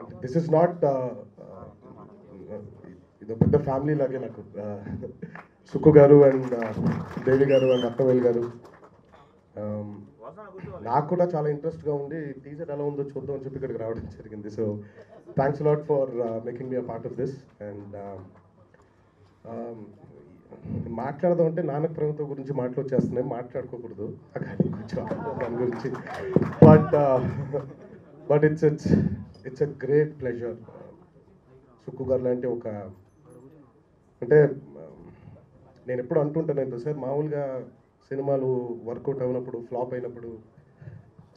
అంటే this is not ఇది పెద్ద ఫ్యామిలీ లాగే నాకు uh, సుక్కు గారు అండ్ uh, దేవి గారు అండ్ అక్కవేల్ గారు. Um, నాకు కూడా చాలా ఇంట్రెస్ట్గా ఉండి టీజర్ ఎలా ఉందో చూద్దాం అని చెప్పి ఇక్కడికి రావడం జరిగింది. So thanks lot for making me a part of this and మాట్లాడదాం అంటే నానక ప్రేమతో గురించి మాటలు వచ్చేస్తున్నాయి మాట్లాడుకోకూడదు కానీ కొంచెం దాని గురించి. But but it's it's it's a great pleasure Sukku గారు లాంటి ఒక అంటే నేను ఎప్పుడు అంటుంటాను సార్. మామూలుగా సినిమాలు వర్కౌట్ అయినప్పుడు ఫ్లాప్ అయినప్పుడు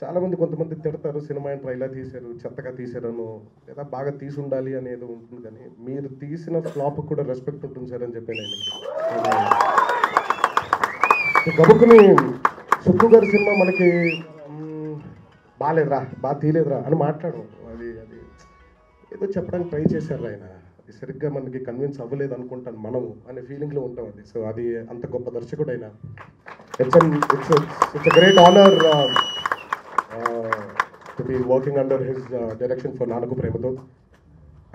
చాలామంది కొంతమంది తిడతారు సినిమా ఏంట్రా ఇలా తీశారు చెత్తగా తీశారను లేదా బాగా తీసి ఉండాలి అనేది ఉంటుంది కానీ మీరు తీసిన ఫ్లాప్ కూడా రెస్పెక్ట్ ఉంటుంది సార్ అని చెప్పాను ఆయనకి గబుక్కుని సుక్కు గారి సినిమా మనకి బాగాలేదురా బాగా తీయలేదురా అని మాట్లాడు. అది అది ఏదో చెప్పడానికి ట్రై చేశారు ఆయన. అది సరిగ్గా మనకి కన్విన్స్ అవ్వలేదు అనుకుంటాను మనము అనే ఫీలింగ్లో ఉంటాం అది. సో అది అంత గొప్ప దర్శకుడు అయినా it's it's it's great honour to be working under his direction for Nannaku Prematho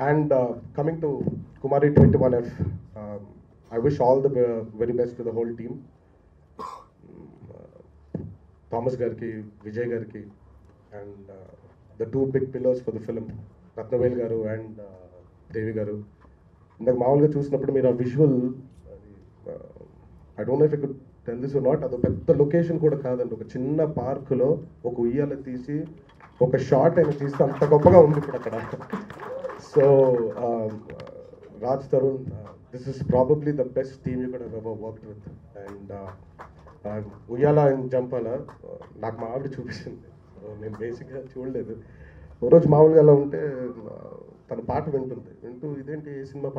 and coming to Kumari twenty one F I wish all the very best to the whole team Thomas గారికి విజయ్ గారికి and the two big pillars for the film Rathnavel గారు and Devi uh, గారు. ఇందాక మామూలుగా చూసినప్పుడు మీరు ఆ visual I don't know if could tell this not అది uh, పెద్ద లొకేషన్ కూడా కాదండి. ఒక చిన్న పార్కులో ఒక ఉయ్యాల తీసి ఒక షార్ట్ అయినా తీస్తే అంత గొప్పగా ఉంది ఇప్పుడు అక్కడ. So Raj Tarun this is probably the best team you కూడా ever work with and Uyyala and Jampala uh, నాకు మా ఆవిడ చూపించింది నేను బేసిక్గా చూడలేదు. ఓ రోజు మామూలుగా అలా ఉంటే తన పాట వింటుంది వింటూ ఇదేంటి ఏ సినిమా పాట?